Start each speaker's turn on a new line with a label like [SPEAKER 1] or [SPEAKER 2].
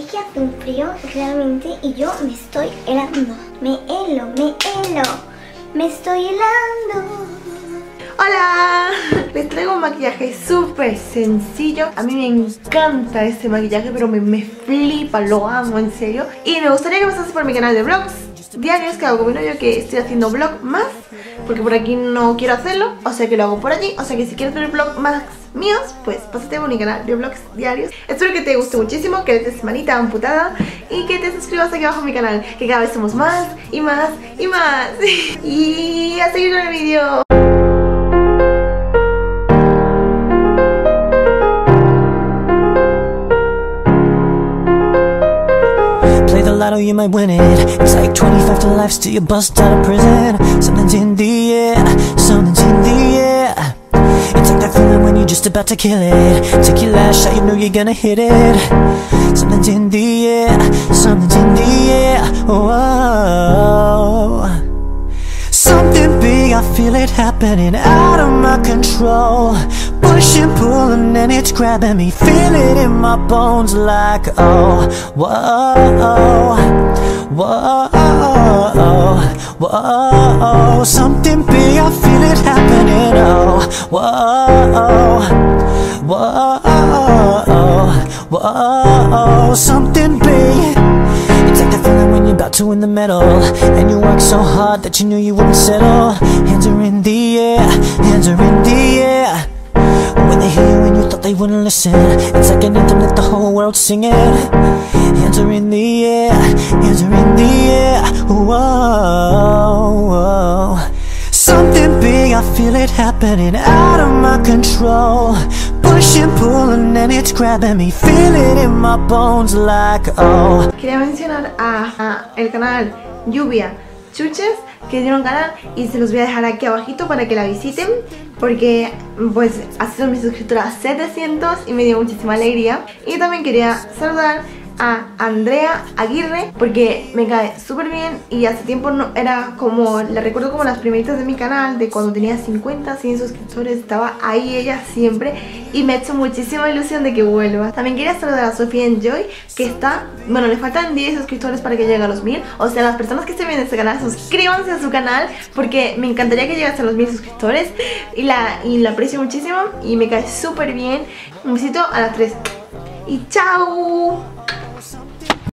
[SPEAKER 1] Que hace un frío realmente y yo me estoy helando. Me helo, me helo. Me estoy helando.
[SPEAKER 2] ¡Hola! Les traigo un maquillaje súper sencillo A mí me encanta este maquillaje Pero me, me flipa, lo amo en serio Y me gustaría que pasases por mi canal de vlogs Diarios que hago con mi novio Que estoy haciendo vlog más Porque por aquí no quiero hacerlo O sea que lo hago por allí O sea que si quieres ver vlog más míos Pues pásate por mi canal de vlogs diarios. Espero que te guste muchísimo Que des manita amputada Y que te suscribas aquí abajo a mi canal Que cada vez somos más y más y más. Y a seguir con el vídeo lotto, you might win it. It's like 25 to life, still you bust out of prison. Something's in the air, about to kill it. Take your last shot, you know you're gonna hit it. Something's in the air, something's in the air. Whoa. Something big, I feel it happening out of my control. Pushing, pulling, and it's grabbing me. Feel it in my bones like, oh, whoa, whoa, whoa. Something big, I feel it happening, whoa, Something big. It's like the feeling when you're about to win the medal. And you work so hard that you knew you wouldn't settle. Hands are in the air, hands are in the air. When they hear you and you thought they wouldn't listen It's like an anthem that the whole world's singing. Hands are in the air, hands are in the air. Whoa, whoa. Something big, I feel it happening out of my control Quería mencionar a el canal Lluvia Chuches que tiene un canal y se los voy a dejar aquí abajito para que la visiten porque pues ha sido mi suscriptora 700 y me dio muchísima alegría. Y también quería saludar a Andrea Aguirre porque me cae súper bien y hace tiempo no era como, la recuerdo como las primeritas de mi canal de cuando tenía 50, 100 suscriptores, estaba ahí ella siempre y me ha hecho muchísima ilusión de que vuelva. También quería saludar a Sofía Enjoy que está, bueno le faltan 10 suscriptores para que llegue a los 1000, o sea las personas que estén viendo este canal suscríbanse a su canal porque me encantaría que llegase a los 1000 suscriptores y la, y la aprecio muchísimo y me cae súper bien. Un besito a las 3 y chao.